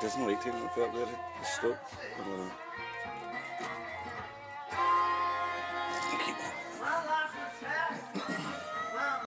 Doesn't like não tem no feel dele. Estou.